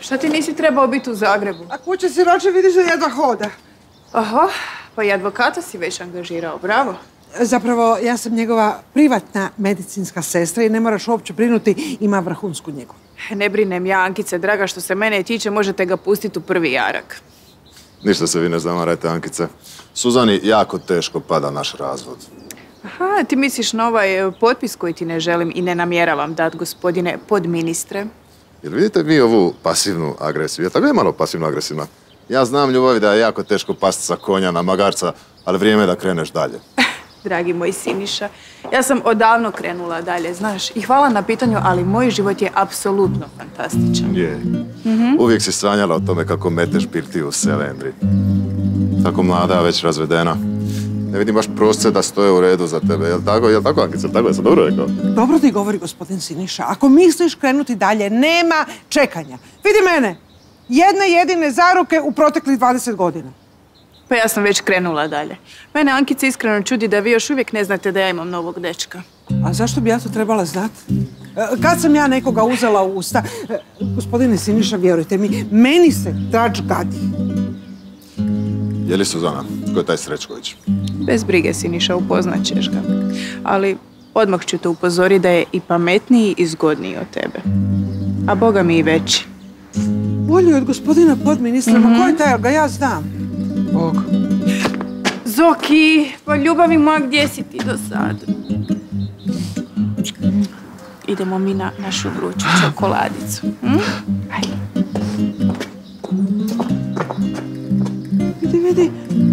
Šta ti nisi trebao biti u Zagrebu? A kuće siroče vidiš da jedva hoda. Aha, pa i advokata si već angažirao, bravo. Zapravo, ja sam njegova privatna medicinska sestra i ne moraš uopće brinuti, ima vrhunsku njegu. Ne brinem ja, Ankice, draga, što se mene tiče, možete ga pustiti u prvi jarak. Ništa se vi ne zamarajte, Ankice. Suzani jako teško pada naš razvod. Aha, ti misliš na ovaj e, potpis koji ti ne želim i ne namjeravam dat, gospodine podministre? Jer vidite vi ovu pasivnu agresiju? Ja tako je malo pasivno agresivna. Ja znam ljubavi da je jako teško pasti sa konja na magarca, ali vrijeme je da kreneš dalje. Dragi moj Siniša, ja sam odavno krenula dalje, znaš. I hvala na pitanju, ali moj život je apsolutno fantastičan. Je. Uvijek si sanjala o tome kako meteš birtiju u selendri. Tako mlada, već razvedena. Ne vidim baš prosce da stoje u redu za tebe. Jel tako, jel tako, Ankica? Tako je, sam dobro rekao? Dobro ti govori gospodin Siniša. Ako misliš krenuti dalje, nema čekanja. Vidi mene. Jedne jedine zaruke u proteklih 20 godina. Pa ja sam već krenula dalje. Mene Ankica iskreno čudi da vi još uvijek ne znate da ja imam novog dečka. A zašto bi ja to trebala znati? E, Kad sam ja nekoga uzela u usta, e, gospodine Siniša, vjerujte mi, meni se trač gadi. Je li Suzana? Ko je taj Srećković? Bez brige, Siniša, upoznat ćeš ga. Ali odmah ću te upozoriti da je i pametniji i zgodniji od tebe. A boga mi i veći. Bolji od gospodina podministra, ma ko je taj, jel ga ja znam? Bog. Zoki, pa ljubavi moja, gdje si ti do sad? Idemo mi na našu vruću čokoladicu. hm? Ajde.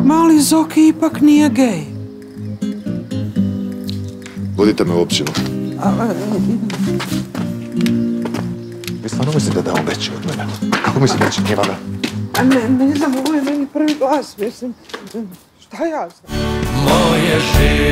Mali Zoki ipak nije gej. Vodite me u općinu. A, a, Vi stvarno mislite da je on veći od mene? Kako mislite veći? Nije valjda? a ne, ne znam, ovo je meni prvi glas, mislim. Šta ja znam? Moje život